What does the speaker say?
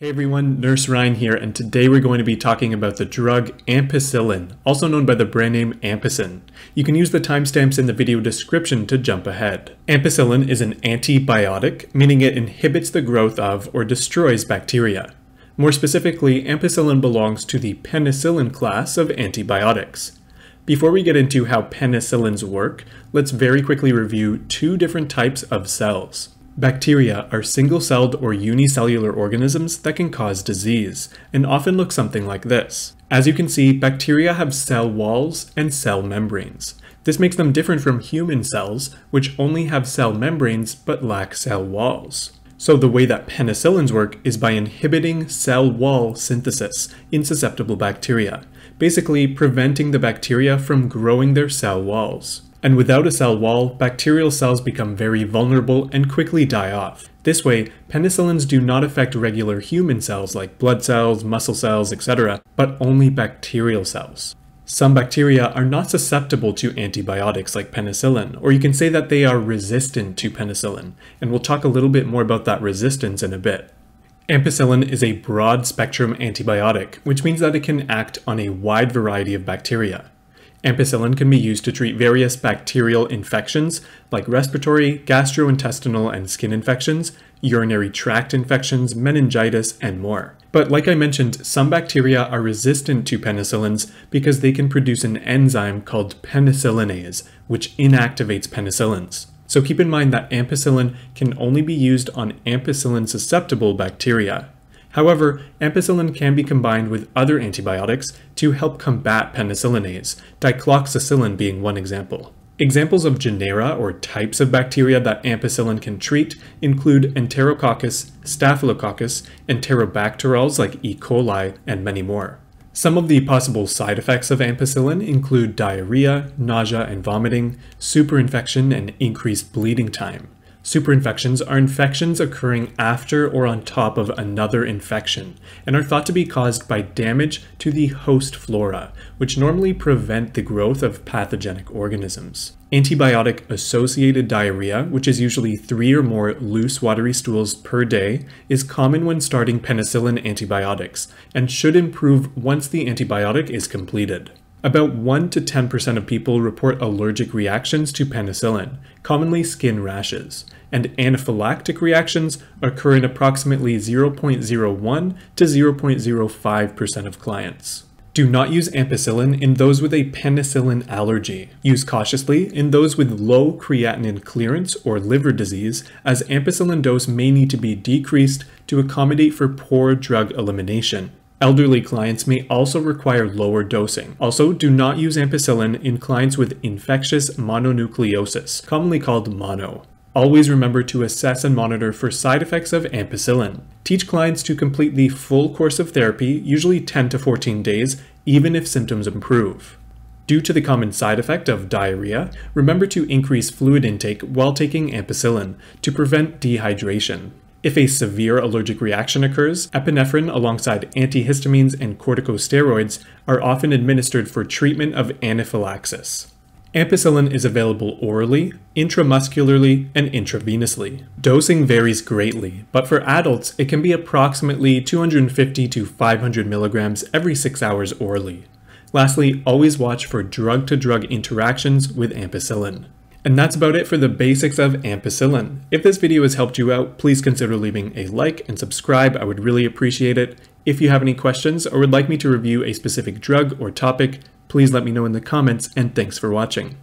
Hey everyone, Nurse Ryan here, and today we're going to be talking about the drug ampicillin, also known by the brand name Ampicin. You can use the timestamps in the video description to jump ahead. Ampicillin is an antibiotic, meaning it inhibits the growth of or destroys bacteria. More specifically, ampicillin belongs to the penicillin class of antibiotics. Before we get into how penicillins work, let's very quickly review two different types of cells. Bacteria are single-celled or unicellular organisms that can cause disease, and often look something like this. As you can see, bacteria have cell walls and cell membranes. This makes them different from human cells, which only have cell membranes but lack cell walls. So the way that penicillins work is by inhibiting cell wall synthesis in susceptible bacteria, basically preventing the bacteria from growing their cell walls. And without a cell wall, bacterial cells become very vulnerable and quickly die off. This way, penicillins do not affect regular human cells like blood cells, muscle cells, etc., but only bacterial cells. Some bacteria are not susceptible to antibiotics like penicillin, or you can say that they are resistant to penicillin, and we'll talk a little bit more about that resistance in a bit. Ampicillin is a broad spectrum antibiotic, which means that it can act on a wide variety of bacteria. Ampicillin can be used to treat various bacterial infections like respiratory, gastrointestinal, and skin infections, urinary tract infections, meningitis, and more. But like I mentioned, some bacteria are resistant to penicillins because they can produce an enzyme called penicillinase, which inactivates penicillins. So keep in mind that ampicillin can only be used on ampicillin susceptible bacteria. However, ampicillin can be combined with other antibiotics to help combat penicillinase, dicloxacillin being one example. Examples of genera or types of bacteria that ampicillin can treat include Enterococcus, Staphylococcus, Enterobacterales like E. coli, and many more. Some of the possible side effects of ampicillin include diarrhea, nausea and vomiting, superinfection, and increased bleeding time. Superinfections are infections occurring after or on top of another infection and are thought to be caused by damage to the host flora, which normally prevent the growth of pathogenic organisms. Antibiotic associated diarrhea, which is usually three or more loose watery stools per day, is common when starting penicillin antibiotics and should improve once the antibiotic is completed. About 1 to 10% of people report allergic reactions to penicillin, commonly skin rashes, and anaphylactic reactions occur in approximately 0.01 to 0.05% of clients. Do not use ampicillin in those with a penicillin allergy. Use cautiously in those with low creatinine clearance or liver disease, as ampicillin dose may need to be decreased to accommodate for poor drug elimination. Elderly clients may also require lower dosing. Also, do not use ampicillin in clients with infectious mononucleosis, commonly called mono. Always remember to assess and monitor for side effects of ampicillin. Teach clients to complete the full course of therapy, usually 10 to 14 days, even if symptoms improve. Due to the common side effect of diarrhea, remember to increase fluid intake while taking ampicillin to prevent dehydration. If a severe allergic reaction occurs, epinephrine alongside antihistamines and corticosteroids are often administered for treatment of anaphylaxis. Ampicillin is available orally, intramuscularly, and intravenously. Dosing varies greatly, but for adults it can be approximately 250 to 500 milligrams every 6 hours orally. Lastly, always watch for drug-to-drug -drug interactions with ampicillin. And that's about it for the basics of ampicillin. If this video has helped you out, please consider leaving a like and subscribe. I would really appreciate it. If you have any questions or would like me to review a specific drug or topic, please let me know in the comments and thanks for watching.